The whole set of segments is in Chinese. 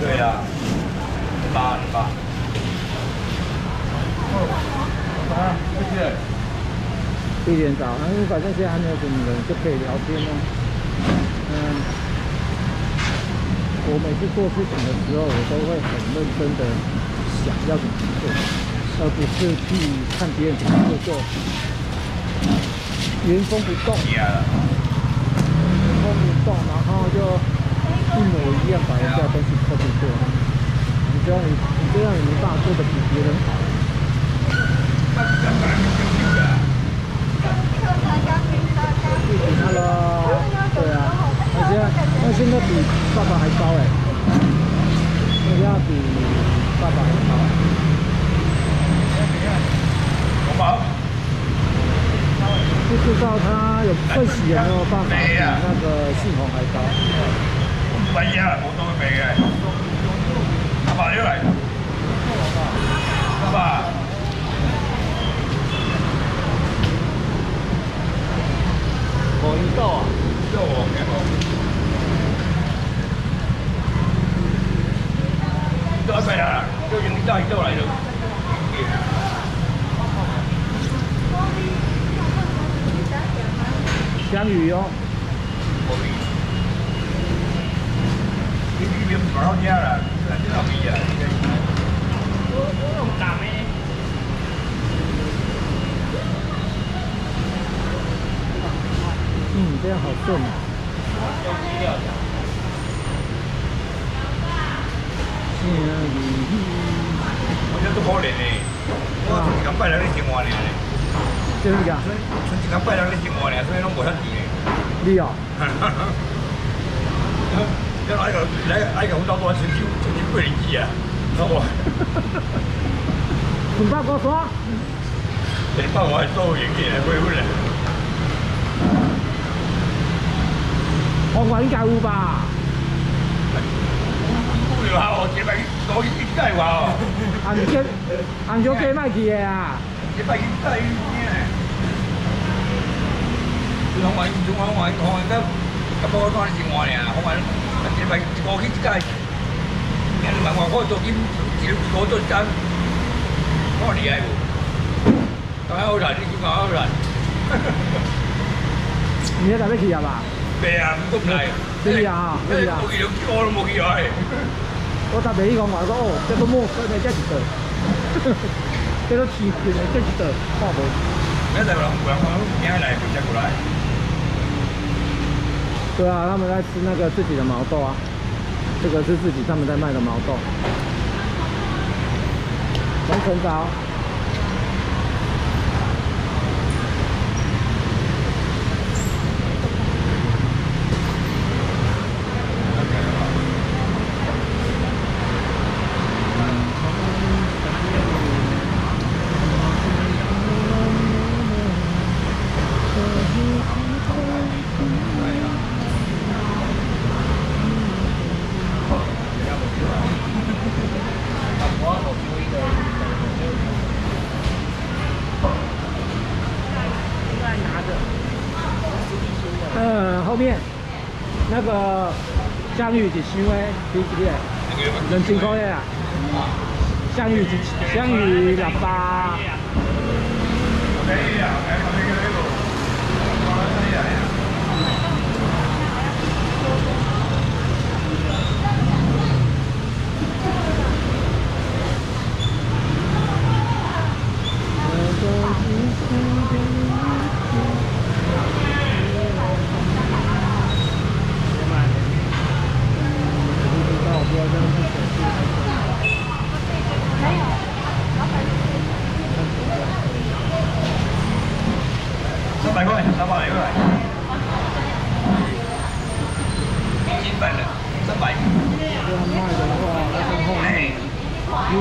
对呀，八八。啊，谢谢。一点早，反正现在还没有什么人，就可以聊天哦。嗯，我每次做事情的时候，我都会很认真的想要怎么做，而不是去看别人怎么做就原封不动。原封不动，然后就一模一样把人家东西偷去做。你这样你你这样你没办法做的比别人好。Hello，对啊，那现在那现在比爸爸还高哎，那现在比爸爸还高。我宝，不知道他有会洗有没有办法比那个信红还高？半夜我都会背的。爸爸又来，爸爸。红豆啊，豆哦，你好。多少啊？都用大豆来的。香芋哦。你你别不好吃了，这老味啊！我我用大咩？嗯，这样好顺啊。我这都可怜的，我春节拜两日生活呢。真的假？春节拜两日生活呢，所以拢无遐钱的。你哦？要来个来来个红豆多，春节春节过年期啊，好不？红包多少？你包我系多元嘅，贵不了。我揾夠吧。不了啊！我这摆我一介话哦。按咗按咗幾賣去嘅啊？这摆一介呢？你講話仲講話講而家咁多當生活呢？我話這擺我去一介，人問我我做兼我做真，我厲害喎。咁好難，你點講好難？你喺度咩去啊嘛？未啊，唔咁嚟。你啊，你啊。冇見到，我都冇見到係。我搭你講話講哦，這個莫非咪這幾個？這個天氣咪這幾個？看無。那在兩兩兩邊來，再過來。對啊，他们在吃那个自己的毛豆啊，这个是自己他们在卖的毛豆。龍城早。香芋是香的，几几个？两千块的啊！香芋是香芋六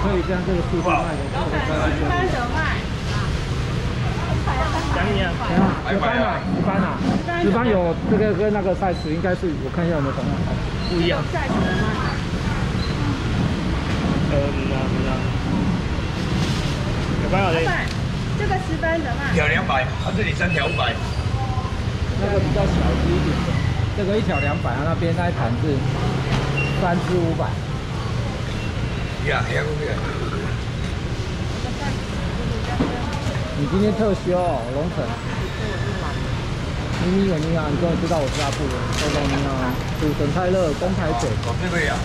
可以将这个速卖的，可以再去。三十块。等你啊！一般啊，一般啊，一般有这个跟那个赛事，应该是我看一下有没有同样不一样。赛事卖。嗯啊，嗯啊。一般有的。这个十分怎么？条两百，它，这里三条五百。那个比较小只一点，这个一条两百，啊，那边那一盘是三只五百。呀，还有个。你今天特休，龙城。你有，你好，你终于知道我是阿布了。周总你好，赌神太热，公台嘴。这个呀。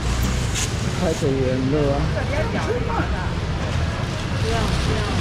开水也很热啊。不要不要。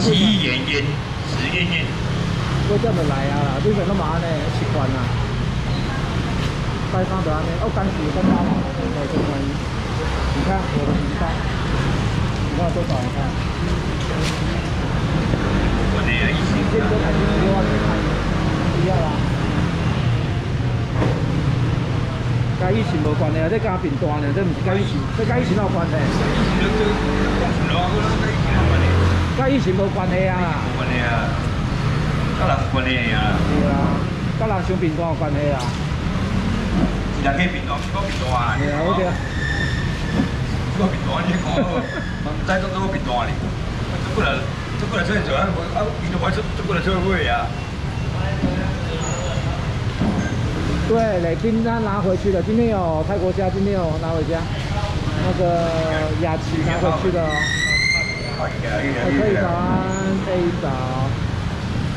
喜烟烟，喜烟烟。我这么来啊啦，你怎么嘛呢？习惯啦。拜访就安尼，哦，干洗跟妈妈，没什么关系。你看我的名单，你看多少？你看。我那个一千多块钱，一万块钱，一样啦。甲疫情无关系啊，这加变大呢，这唔是甲疫情，这甲疫情有关系。甲疫情无关系啊！关系啊，甲人关系啊。对啊，甲人生病端有关系啊。人家病端，我病端啊。对啊，我对啊。我病端，你讲我，唔知做做病端哩。做过来，做过来出去做啊！啊，病端出做过来做会啊。对，雷冰他拿回去了。今天有泰国虾，今天有拿回家。那个雅琪拿回去的。可以早安，A 早，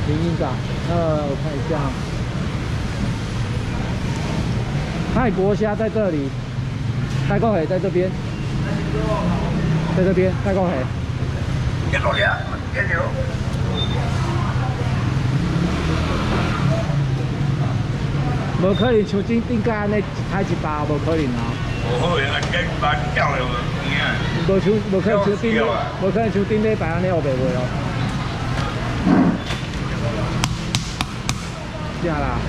林英早，呃，我看一下，泰国虾在这里，泰国海在这边，在这边，泰国海。加多点，加油！无可能像顶顶间那海一包，无可能啊。无像无可能像顶，无可能像顶礼拜安尼学袂会哦。正啦。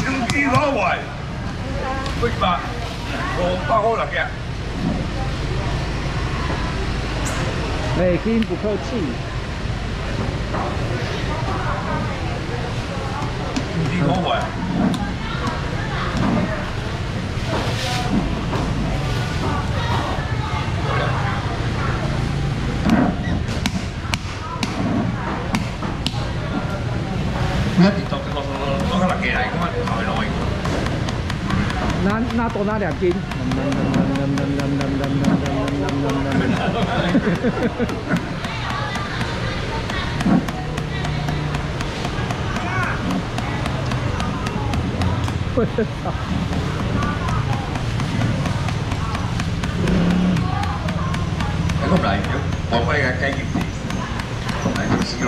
两支好坏，几百，五百好六只。美金不客气。两支好坏。拿拿多拿两斤。我操！你咁嚟，我開嘅雞翼子，嚟條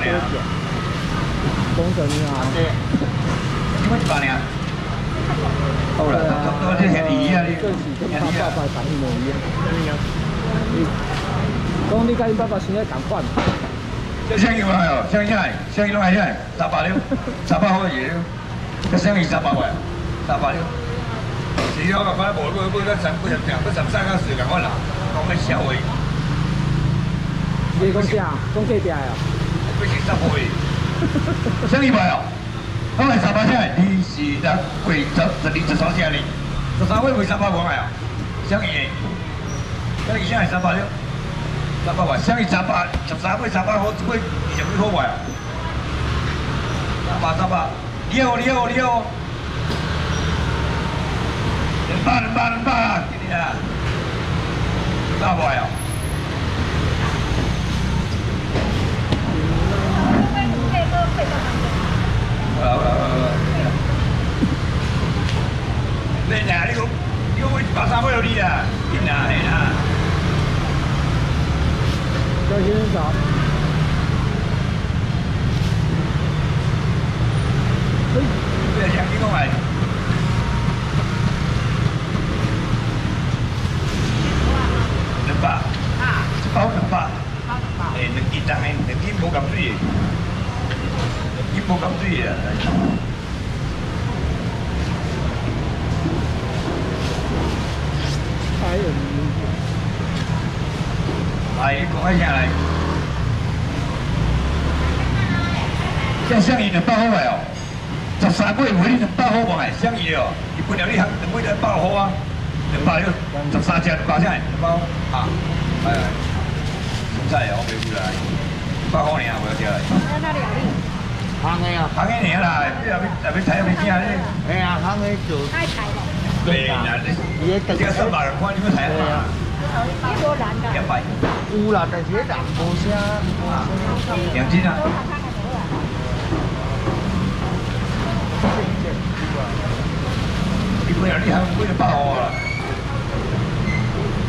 特殊收多久？公子你好。你买一百尔。好啦，都都这兄弟啊，你跟他爸爸长一模一样。你，讲你跟你爸爸生得同款。这生意嘛哦，生意来，生意拢来来，三百了，十八好嘢了，这生意三百块，十八了。是我讲买无买买到三几十件，不十三个四个我拿，讲个小话。你讲啥？讲隔壁哦。十块。生意嘛哟。我来三百只，二四六八十十二十三只哩，十三位为三百块啊，生意，生意现在三八了，三百块，生意三八，十三位三八好，一位二十几块块啊，三八三八，你好你好你好，两百两百两百啊，今天啊，三百啊。好啦好啦好啦，你俩你讲，你讲我一百三买了你啊，紧啊嘿啦。周先生早。嘿，这两斤讲来，两百，啊，一包两百，诶，两斤重诶，两斤无咁水。一波咁水啊！还有，哎，讲一下来，这生意两百好来哦，十三个月回你两百好卖，生意哦，你不了你行两个两百好啊，两百六，只两百只，两百啊，哎，蔬菜我袂过来，一百好尔，我要掉来。在那里啊？行的啊，行嘅年啦，你入去入去睇下邊啲啊咧？係啊，行嘅做。太柴了。對啦，你而家三百人看你要睇啊？一波藍的。一百。有啦，但是啲人冇聲。兩斤啊？你每日你還為了爆啊？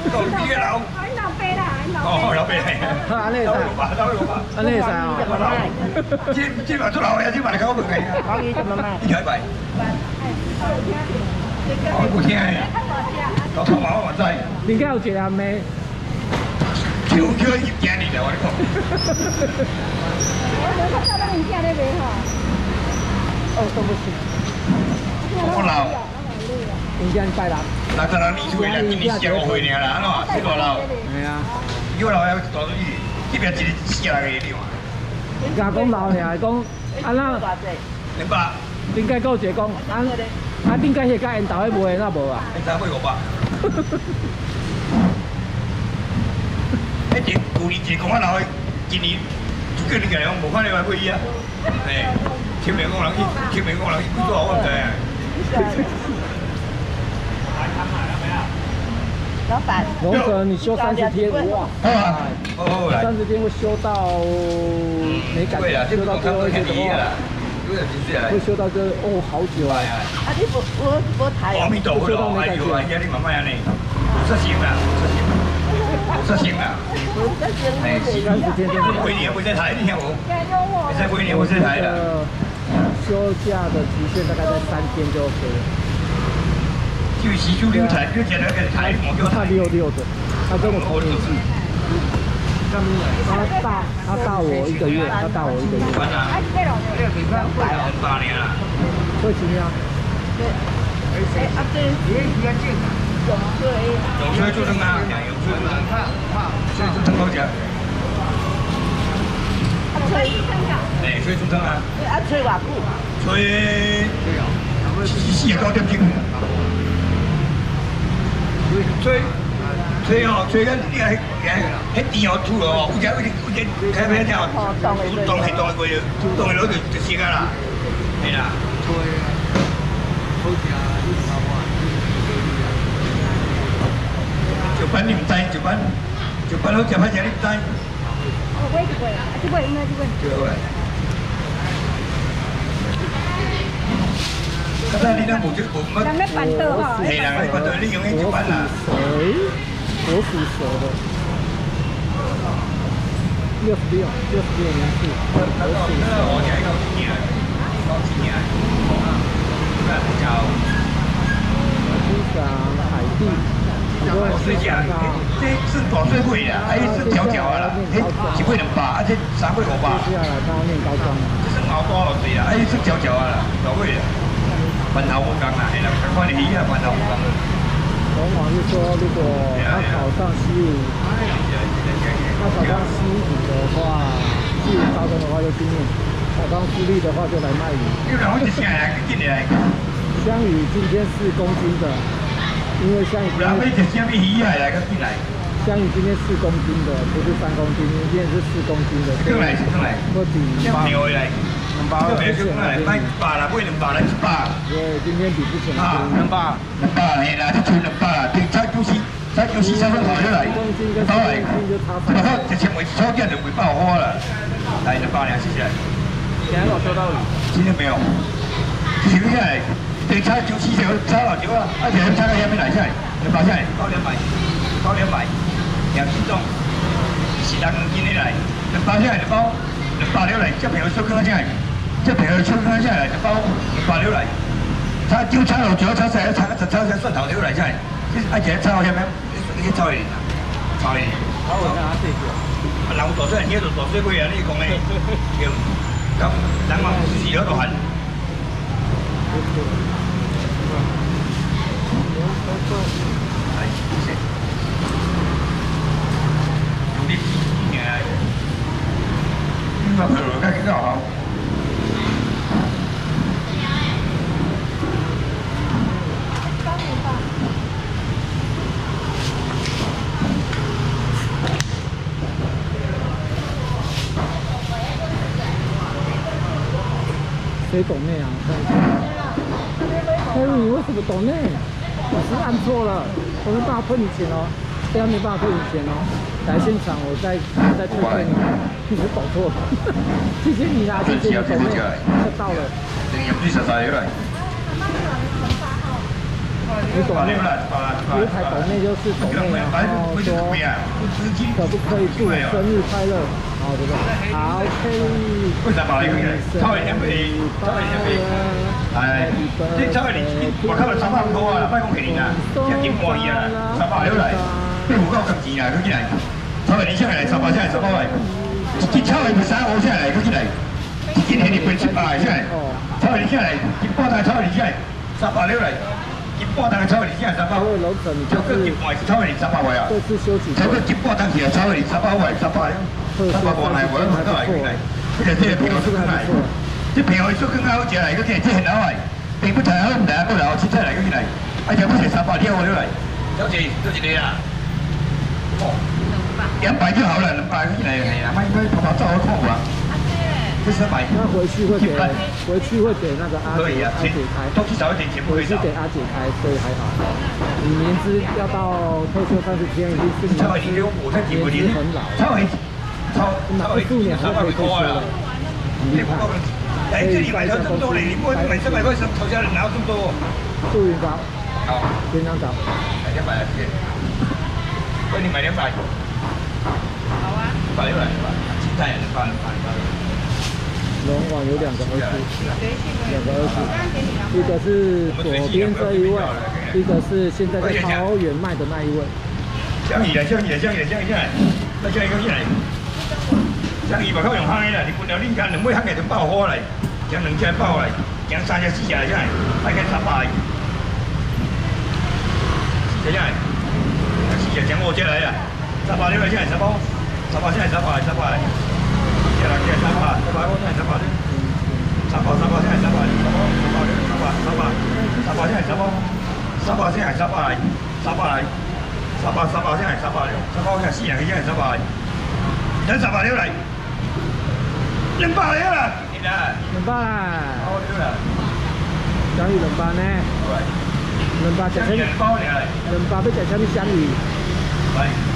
个。对啦，对啦。讲比个老。哦，老爸，啊，安尼使，安尼使哦。这这嘛做老爷，这嘛来搞问题啊。可以怎么卖？一百百。我不听呀。老头毛我在。你该有一个咩？求求一点你的，我讲。我我看到你家那边哈。哦，对不起。我老。今。那你出来，今年小会呢啦，安怎？老。系啊。老爷大注意，这边一个四来个地方。甲讲老尔，讲安那。两百。顶解有一个讲，啊啊顶解迄甲因头咧卖那无啊？因头卖五百。哎，前旧年一个讲我老的，今年无看你来买伊啊。哎，前面讲人伊，前面讲人多我唔知啊。老板，龙神，你修三十天哇！三十天会修到没感觉，修到最后一天的话，会修到这哦，好久啊！啊，你不我我抬，阿弥陀佛，哎呦，哎呀，你慢慢安尼，出行啦，出行啦，出行啦，哎，三十天，过年会再抬，你听无？再过年会再抬的。休假的期限大概在三天就 OK 了。就时就溜台，就见那个台，我叫他溜溜的，他跟我同年纪，他大他大我一个月，他大我一个月。八年了。会怎么样？哎，啊对，也比较近。有车，有车就能啊，有车就能看，所以就能高价。啊，吹一声呀。哎，吹出声啊。啊，吹瓦布？吹。四十九点钟。吹吹哦，吹个你还还还电哦吐哦，有只有只有只开咩条，动是动过，动了就就死个啦，系啦。吹啊，好食你老板，就班唔知，就班就班好食歹食你唔知。哦，我就会，就会，应该就会。对喂。刚才你那无这无乜，咱们板凳哈，系啦，你反正你用迄一班啦。谁？我属蛇的。六十六，六十六年次，我属蛇。我家一个几年，我几年，那叫欣赏海地，我是讲，这是大水鬼啦，哎是条条的啦，嘿一尾两百，啊这三尾五百，接下来他要念高中了。这是毛多落水啦，哎是条条的啦，大尾啦，分头无共啦，系啦，看你鱼啊分头无共。龙王就说，如果他考上西武，他考上西武的话，西武高中的话就去念，考上私立的话就来卖鱼。香鱼今天四公斤的，因为香鱼今两位天一虾米鱼啊来个进来，香鱼今天四公斤的，不是三公斤，今天是四公斤的，过来是过来，会比像牛的来，这边就过来，卖一百啦，买两百来一百。所以今天比之前啊，两百，两百嘿啦，这剩两百啦，顶差九四，差九四三分头下来，包来，这个好一千尾超价就尾爆花了，来两百两谢谢。现在我收到鱼，今天没有，停下来，顶差九四条，差老九啊，而且差到下面来下来，两百下来，高两百，高两百，两斤重，是人今天来，两百下来就包，两百了来，这朋友收看下来，这朋友收看下来就包两百了来。他就炒肉，主要炒菜，炒炒炒菜蒜头条来菜，就是而且炒下面，你炒一点，炒一点。好，我跟他对过。人有大水，你就大水鬼啊！你讲的，对。咁人嘛不是有大汉。哎，谢谢。你几年来？你嘛去了，该去搞好。谁懂内啊？看一下。Harry，你为什么懂内？你是按错了，我没办法退你钱哦，这样没办法退你钱哦。来现场，我再再退退你，你是懂错了。谢谢你啦，谢谢你懂内，快到了。你入水十晒了。你懂内，有一台懂内就是懂内，然后说可不可以祝我生日快乐？好，对不对？好，可以。为啥把那个超一点被超一点被？哎，这超一点，我靠，三百多啊，百块钱啊，一斤半一啊，三百了来，你有够值钱啊，佢进来，超一点下来，三百下来，三百块，一斤超一点三五下来，佢进来，一斤一点分七百下来，超一点下来，一半单超一点下来，三百了来。一半单超一点下来，三百，各位楼层，你就这个一是半是超一点三百块啊。这次休息这个一半当起来超一点三百块，三百，三百块来，我我到来进来，这个这个朋友做更来，这朋友做更好食来，佮见这很好来，并不太好唔来，不来，凊彩来佮进来，而且不是三百了我了来，小姐，多一个啦，哦，两百就好了，两百进来系啊，买买头发照我看过啊，这三百，那回去会给回去会给那个阿姐阿姐开，都至少一点钱不会少。回去给阿姐开，所以还好。你年资要到退休三十天，已经是年资很老，超超一年还三百可以退休块了了。，很厉害。哎，这里买到这么多嘞，你不会买三百块，头家人拿这么多？杜云高，好，边张找，买两百来钱。喂，你买两百。好啊。百六来吧，现在两百两百两百。龙王有两个儿子，两个儿子，一个是左边这一位，一个是现在在桃园卖的那一位。香鱼来，香鱼来，香鱼来，香鱼来，再香鱼过来。香鱼嘛靠用烘的啦，你分了恁家两尾烘的就爆花来，将两只爆来，将三只四只来下来，大概三百。四只来，四只将五只来啊，三百六来下来，三百，三百下来，三百，三百。下来，下来，三百，三百，下来，三百，三百，三百，下来，三百，三百，三百，三百。三百先係三百，三百先係三百嚟，三百嚟，三百三百先係三百嚟，三百先係四人嘅先係三百，等三百了嚟，兩百了啦，你啦，兩百啦，好了啦，章魚兩百呢？喂，兩百食兩親，包嚟嚟，兩百要食親啲章魚。喂。